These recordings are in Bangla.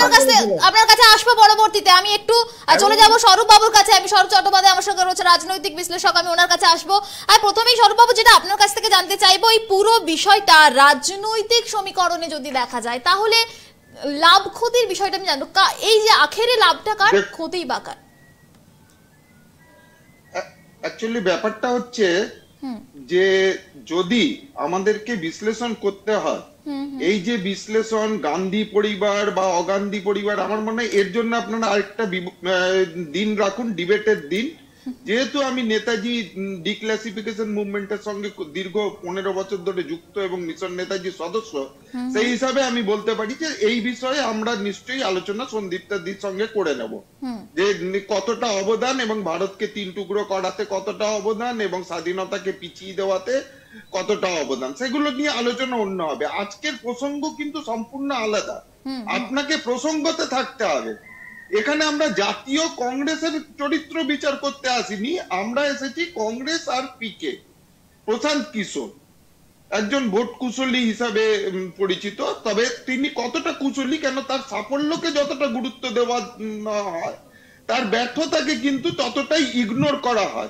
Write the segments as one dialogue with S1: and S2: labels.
S1: আপনার কাছে আপনার কাছে আসব পরবর্তীতে। আমি একটু চলে যাব স্বরূপ বাবুর কাছে। আমি স্বরূপ চট্টোপাধ্যায় আমার সঙ্গে রয়েছে রাজনৈতিক বিশ্লেষক। আমি ওনার কাছে আসব। আর প্রথমেই স্বরূপ বাবু যেটা আপনার কাছ থেকে জানতে চাইব এই পুরো বিষয়টা রাজনৈতিক সমীকরণে যদি দেখা যায় তাহলে লাভ ক্ষতির বিষয়টা আমি জানব। এই যে আখেরে লাভটা কার? ক্ষতিই বা কার?
S2: অ্যাকচুয়ালি ব্যাপারটা হচ্ছে যে যদি আমাদেরকে বিশ্লেষণ করতে হয় এই যে বিশ্লেষণ গান্ধী পরিবার বা অগান্ধী পরিবার আমার মনে হয় এর জন্য আপনারা আরেকটা দিন রাখুন ডিবেটের দিন। যেহেতু আমি নেতাজি ডিক্লাসিফিকেশন মুভমেন্টের সঙ্গে দীর্ঘ পনেরো বছর ধরে যুক্ত এবং মিশন নেতাজি সদস্য সেই হিসাবে আমি বলতে পারি যে এই বিষয়ে আমরা নিশ্চয়ই আলোচনা সন্দীপ্তাদির সঙ্গে করে নেব। যে কতটা অবদান এবং ভারতকে তিন টুকরো করাতে কতটা অবদান এবং স্বাধীনতাকে পিছিয়ে দেওয়াতে কতটা অবদান? সেগুলো নিয়ে আলোচনা অন্য হবে। আজকের প্রসঙ্গ কিন্তু সম্পূর্ণ আলাদা। আপনাকে প্রসঙ্গতে থাকতে হবে। এখানে আমরা জাতীয় কংগ্রেসের চরিত্র বিচার করতে আসিনি। আমরা এসেছি কংগ্রেস আর পিকে। প্রশান্ত কিশোর। একজন ভোট কুশলী হিসাবে পরিচিত। তবে তিনি কতটা কুশলী কেন তার সাফল্যকে যতটা গুরুত্ব দেওয়া হয় তার ব্যর্থতাকে কিন্তু ততটাই ইগনোর করা হয়।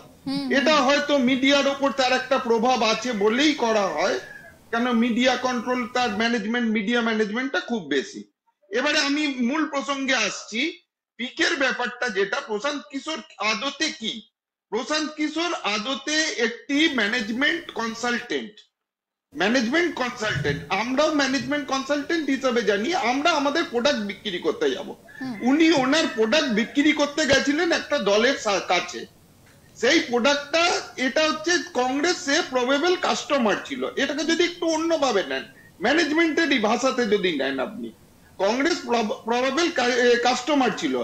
S2: এটা হয়তো মিডিয়ার ওপর তার একটা প্রভাব আছে বলেই করা হয় কেন মিডিয়া কন্ট্রোল তার ম্যানেজমেন্ট মিডিয়া ম্যানেজমেন্টটা খুব বেশি। এবারে আমি মূল প্রসঙ্গে আসছি পিকের ব্যাপারটা যেটা প্রশান্ত কিশোর আদতে কি? প্রশান্ত কিশোর আদতে একটি ম্যানেজমেন্ট কনসালটেন্ট ম্যানেজমেন্ট কনসালটেন্ট আমরাও ম্যানেজমেন্ট কনসালটেন্ট হিসাবে জানি আমরা আমাদের প্রোডাক্ট বিক্রি করতে যাব। উনি ওনার প্রোডাক্ট বিক্রি করতে গেছিলেন একটা দলের কাছে। সেই প্রোডাক্টটা এটা হচ্ছে কংগ্রেসে প্রবেবল কাস্টমার ছিল। এটাকে যদি একটু অন্যভাবে নেন ম্যানেজমেন্টেরই ভাষাতে যদি নেন আপনি, কংগ্রেস প্রবেবল কাস্টমার ছিল।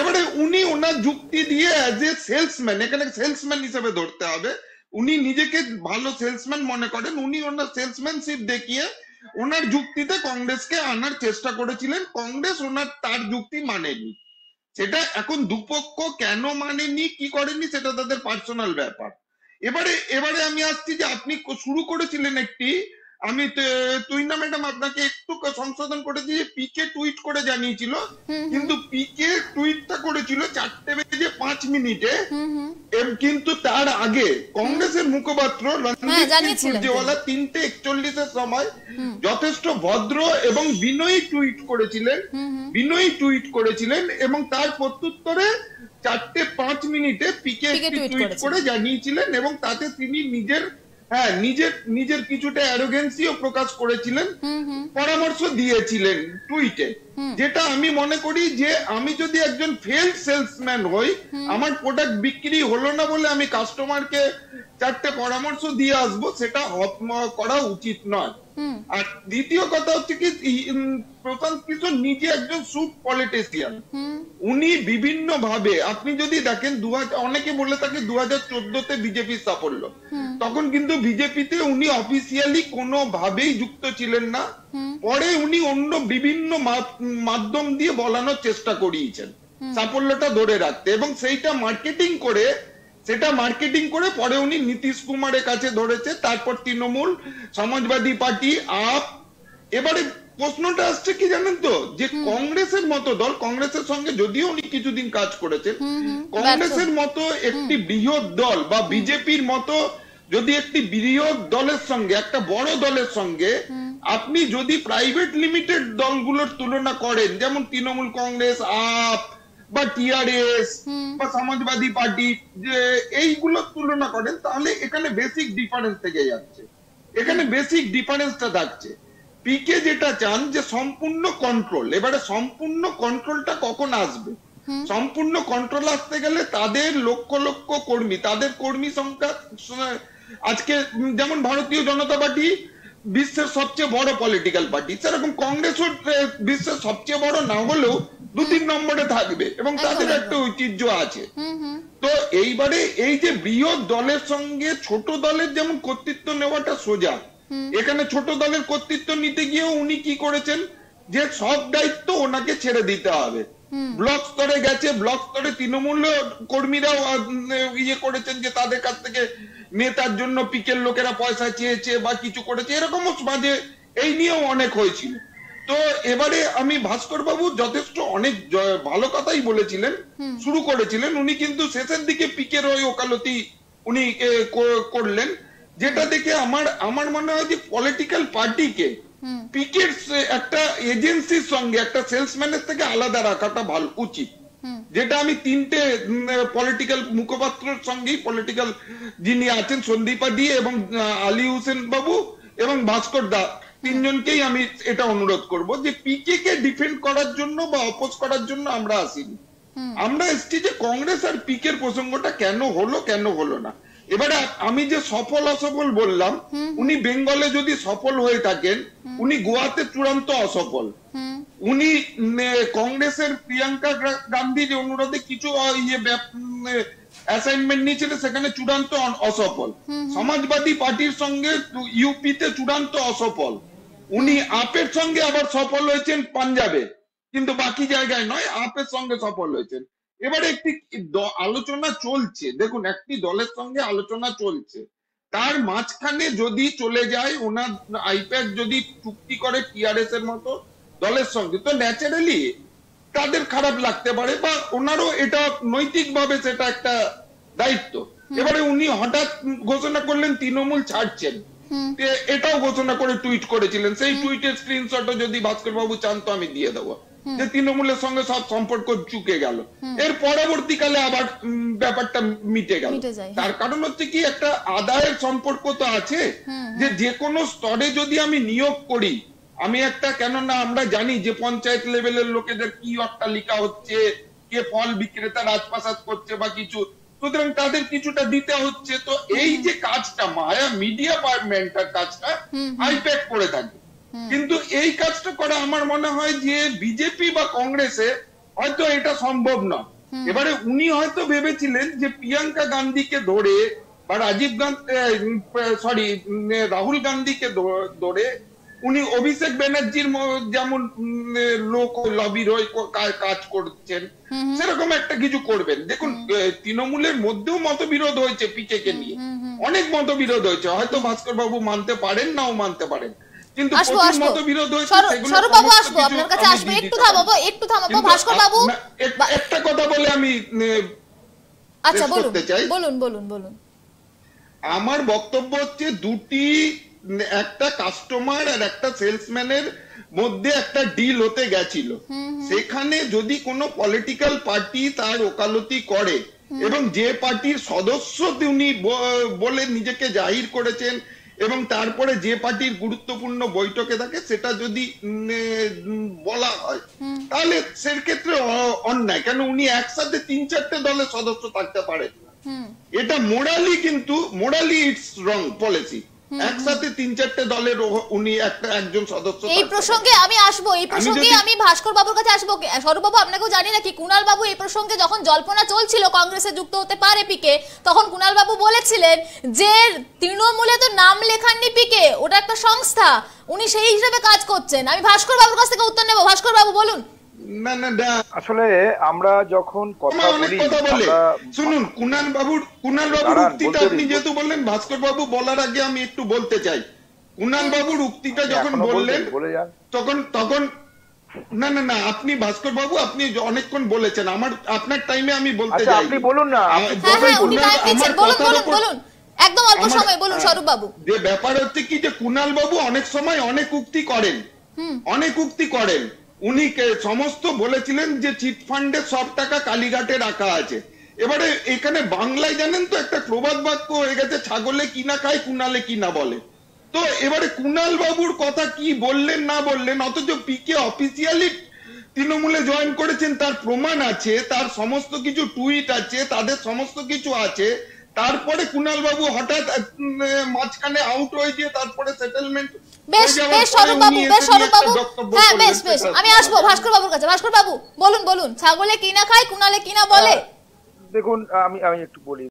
S2: এবারে উনি ওনার যুক্তি দিয়ে অ্যাজ এ সেলসম্যান এখানে সেলসম্যান হিসেবে ধরতে হবে। উনি নিজেকে ভালো সেলসম্যান মনে করেন, উনি ওনার সেলসম্যানশিপ দেখিয়ে ওনার যুক্তিতে কংগ্রেসকে আনার চেষ্টা করেছিলেন। কংগ্রেস ওনার তার যুক্তি মানেনি। সেটা এখন দুপক্ষ কেন মানেনি, কি করেনি, সেটা তাদের পার্সোনাল ব্যাপার। এবারে এবারে আমি আসছি যে আপনি শুরু করেছিলেন একটি আমি তুই না ম্যাডাম আপনাকে একটু সংশোধন করেছি যে পিকে টুইট করে জানিয়েছিল। কিন্তু পিকে টুইটটা করেছিল চারটে বেজে পাঁচ মিনিটে। কিন্তু তার আগে কংগ্রেসের মুখপাত্র রণদীপ সিং তিনটে একচল্লিশের সময় যথেষ্ট ভদ্র এবং বিনয়ী টুইট করেছিলেন। বিনয়ী টুইট করেছিলেন এবং তার প্রত্যুত্তরে চারটে পাঁচ মিনিটে পিকে
S1: পিকে
S2: একটি টুইট করে জানিয়েছিলেন এবং তাতে তিনি নিজের হ্যাঁ নিজের নিজের কিছুটা অ্যারোগেন্সিও প্রকাশ করেছিলেন পরামর্শ দিয়েছিলেন টুইটে যেটা আমি মনে করি যে আমি যদি একজন ফেল সেলসম্যান হই আমার প্রোডাক্ট বিক্রি হলো না বলে আমি কাস্টমারকে চারটে পরামর্শ দিয়ে আসব সেটা করা উচিত নয়। আর দ্বিতীয় কথা হচ্ছে কি প্রশান্ত কিশোর নিজে একজন সুট পলিটিশিয়ান উনি বিভিন্ন ভাবে আপনি যদি দেখেন দু অনেকে বলে থাকে দু হাজার চোদ্দতে বিজেপির সাফল্য। তখন কিন্তু বিজেপিতে উনি অফিসিয়ালি কোনো ভাবেই যুক্ত ছিলেন না। পরে উনি অন্য বিভিন্ন মাধ্যম দিয়ে বলানোর চেষ্টা করিয়েছেন। সাফল্যটা ধরে রাখতে এবং সেইটা মার্কেটিং করে সেটা মার্কেটিং করে পরে উনি নীতিশ কুমারের কাছে ধরেছে তারপর তৃণমূল সমাজবাদী পার্টি আপ। এবারে প্রশ্নটা আসছে কি জানেন তো? যে কংগ্রেসের মতো দল কংগ্রেসের সঙ্গে যদিও উনি কিছুদিন কাজ করেছেন কংগ্রেসের মতো একটি বৃহৎ দল বা বিজেপির মতো যদি একটি বৃহৎ দলের সঙ্গে একটা বড় দলের সঙ্গে আপনি যদি প্রাইভেট লিমিটেড দলগুলোর তুলনা করেন যেমন তৃণমূল কংগ্রেস আপ বা টিআরএস বা সমাজবাদী পার্টি যে এইগুলোর তুলনা করেন তাহলে এখানে বেসিক ডিফারেন্স থেকে যাচ্ছে। এখানে বেসিক ডিফারেন্সটা থাকছে। পিকে যেটা চান যে সম্পূর্ণ কন্ট্রোল এবারে সম্পূর্ণ কন্ট্রোলটা কখন আসবে? সম্পূর্ণ কন্ট্রোল আসতে গেলে তাদের লক্ষ লক্ষ কর্মী তাদের কর্মী সংখ্যা আজকে যেমন ভারতীয় জনতা পার্টি বিশ্বের সবচেয়ে বড় পলিটিক্যাল পার্টি সেরকম কংগ্রেসও বিশ্বের সবচেয়ে বড় না হলেও দু তিন নম্বরে থাকবে এবং তাদের একটা ঐতিহ্য আছে। তো এইবারে এই যে বৃহৎ দলের সঙ্গে ছোট দলের যেমন কর্তৃত্ব নেওয়াটা সোজা এখানে ছোট দলের কর্তৃত্ব নিতে গিয়েও উনি কি করেছেন? যে সব দায়িত্ব ওনাকে ছেড়ে দিতে হবে। ব্লক স্তরে গেছে ব্লক স্তরে তৃণমূল কর্মীরাও ইয়ে করেছেন যে তাদের কাছ থেকে নেতার জন্য পিকের লোকেরা পয়সা চেয়েছে বা কিছু করেছে এরকমও মাঝে এই নিয়েও অনেক হয়েছিল। তো এবারে আমি ভাস্কর বাবু যথেষ্ট অনেক ভালো কথাই বলেছিলেন শুরু করেছিলেন। উনি কিন্তু শেষের দিকে পিকের ওই ওকালতি উনি করলেন যেটা দেখে আমার আমার মনে হয় যে পলিটিক্যাল পার্টিকে পিকের একটা এজেন্সির সঙ্গে একটা সেলসম্যানের থেকে আলাদা রাখাটা ভালো উচিত। যেটা আমি তিনটে পলিটিক্যাল মুখপাত্রের সঙ্গেই পলিটিক্যাল যিনি আছেন সন্দীপা দি এবং আলী হোসেন বাবু এবং ভাস্কর দা তিনজনকেই আমি এটা অনুরোধ করব যে পিকে কে ডিফেন্ড করার জন্য বা অপোজ করার জন্য আমরা আসিনি। আমরা এসছি যে কংগ্রেস আর পিকের প্রসঙ্গটা কেন হলো কেন হলো না। এবারে আমি যে সফল অসফল বললাম উনি বেঙ্গলে যদি সফল হয়ে থাকেন উনি গোয়াতে চূড়ান্ত অসফল। উনি কংগ্রেসের প্রিয়াঙ্কা গান্ধী যে অনুরোধে কিছু আহ, ইয়ে অ্যাসাইনমেন্ট নিয়েছিলেন সেখানে চূড়ান্ত অসফল। সমাজবাদী পার্টির সঙ্গে ইউপিতে চূড়ান্ত অসফল। উনি আপের সঙ্গে আবার সফল হয়েছেন পাঞ্জাবে। কিন্তু বাকি জায়গায় নয় আপের সঙ্গে সফল হয়েছেন। এবারে একটি আলোচনা চলছে। দেখুন একটি দলের সঙ্গে আলোচনা চলছে। তার মাঝখানে যদি চলে যায় ওনার আইপ্যাক যদি চুক্তি করে টিআরএস এর মতো দলের সঙ্গে তো ন্যাচারালি তাদের খারাপ লাগতে পারে বা ওনারও এটা নৈতিকভাবে সেটা একটা দায়িত্ব। এবারে উনি হঠাৎ ঘোষণা করলেন তৃণমূল ছাড়ছেন। এটাও ঘোষণা করে টুইট করেছিলেন। সেই টুইটের স্ক্রিনশটও যদি ভাস্কর বাবু চান তো আমি দিয়ে দেবো। যে তৃণমূলের সঙ্গে সব সম্পর্ক চুকে গেল। এর পরবর্তীকালে আবার ব্যাপারটা মিটে গেল।
S1: হ্যাঁ।
S2: তার কারণ হচ্ছে কি একটা আদায়ের সম্পর্ক তো আছে। যে যে কোনো স্তরে যদি আমি নিয়োগ করি আমি একটা কেননা আমরা জানি যে পঞ্চায়েত লেভেলের লোকেদের কি অট্টালিকা হচ্ছে কে ফল বিক্রেতা রাজপ্রাসাদ করছে বা কিছু সুতরাং তাদের কিছুটা দিতে হচ্ছে। তো এই যে কাজটা মায়া মিডিয়া ডিপার্টমেন্টের কাজটা আইপ্যাক করে থাকে। কিন্তু এই কাজটা করা আমার মনে হয় যে বিজেপি বা কংগ্রেসে হয়তো এটা সম্ভব না। এবারে উনি হয়তো ভেবেছিলেন যে প্রিয়াঙ্কা গান্ধীকে ধরে বা রাজীব গান্ধী সরি রাহুল গান্ধীকে ধরে উনি অভিষেক ব্যানার্জির যেমন লোক লবির হয়ে কাজ করছেন সেরকম একটা কিছু করবেন। দেখুন তৃণমূলের মধ্যেও মতবিরোধ হয়েছে পিকে কে নিয়ে। অনেক মতবিরোধ হয়েছে। হয়তো ভাস্কর বাবু মানতে পারেন নাও মানতে পারেন। কিন্তু
S1: আসব
S2: প্রচুর
S1: আসব।
S2: মতবিরোধ হয়েছে সেগুলো
S1: বাবু আসব। আপনার কাছে আসব। একটু থামাবো একটু থামাবো। ভাস্কর বাবু
S2: একটা কথা বলে আমি
S1: আচ্ছা
S2: শেষ
S1: বলুন।
S2: চাই।
S1: বলুন বলুন বলুন।
S2: আমার বক্তব্য হচ্ছে দুটি একটা কাস্টমার আর একটা সেলসম্যানের মধ্যে একটা ডিল হতে গেছিল। সেখানে যদি কোনো পলিটিক্যাল পার্টি তার ওকালতি করে এবং যে পার্টির সদস্য ব- বলে নিজেকে জাহির করেছেন এবং তারপরে যে পার্টির গুরুত্বপূর্ণ বৈঠকে থাকে সেটা যদি বলা হয় তাহলে সেক্ষেত্রে অন্যায়। কেন উনি একসাথে তিন চারটে দলের সদস্য থাকতে পারেন এটা মোরালি কিন্তু মোরালি ইটস রং পলিসি একসাথে তিন চারটে দলের উনি একটা একজন সদস্য
S1: এই প্রসঙ্গে আমি আসব এই প্রসঙ্গে আমি ভাস্কর বাবুর কাছে আসব। স্বরূপ বাবু আপনাকেও জানি নাকি কুণাল বাবু এই প্রসঙ্গে যখন জল্পনা চলছিল কংগ্রেসে যুক্ত হতে পারে পিকে তখন কুণাল বাবু বলেছিলেন যে তৃণমূলে তো নাম লেখাননি পিকে ওটা একটা সংস্থা উনি সেই হিসেবে কাজ করছেন। আমি ভাস্কর বাবুর কাছ থেকে উত্তর নেব। ভাস্কর বাবু বলুন।
S2: না না না।
S3: আসলে আমরা যখন কথা বলি
S2: কথা বলে।
S3: আমরা
S2: শুনুন কুনাল বাবুর কুনাল বাবুর উক্তিটা আপনি যেহেতু বললেন ভাস্কর বাবু বলার আগে আমি একটু বলতে চাই। কুনাল বাবুর উক্তিটা যখন বললেন তখন তখন না না না আপনি ভাস্কর বাবু আপনি অনেকক্ষণ বলেছেন। আমার আপনার টাইমে আমি বলতে
S3: আচ্ছা,
S2: চাই।
S3: আপনি বলুন না, আপনি
S1: হ্যাঁ হ্যাঁ বলুন বলুন একদম অল্প সময় বলুন
S2: হ্যাঁ,
S1: স্বরূপ বাবু।
S2: যে ব্যাপার হচ্ছে কি যে কুনাল বাবু অনেক সময় অনেক উক্তি করেন। অনেক উক্তি করেন। উনি সমস্ত বলেছিলেন যে চিট ফান্ডে সব টাকা কালীঘাটে রাখা আছে। এবারে এখানে বাংলায় জানেন তো একটা প্রবাদ বাক্য হয়ে গেছে, ছাগলে কিনা খায়, কুনালে কিনা বলে। তো এবারে কুনাল বাবুর কথা কি বললেন, না বললেন, অথচ পিকে অফিসিয়ালি তৃণমূলে জয়েন করেছেন, তার প্রমাণ আছে, তার সমস্ত কিছু টুইট আছে, তাদের সমস্ত কিছু আছে। তারপরে কুনাল বাবু হঠাৎ মাঝখানে আউট হয়ে গিয়ে তারপরে সেটেলমেন্ট
S1: বেশ বেশ স্বরূপ বাবু বেশ স্বরূপ বাবু। হ্যাঁ বেশ বেশ আমি আসব ভাস্কর বাবুর কাছে ভাস্কর বাবু বলুন বলুন ছাগলে কিনা খায় কুনালে কিনা বলে?
S3: দেখুন আমি আমি একটু বলি।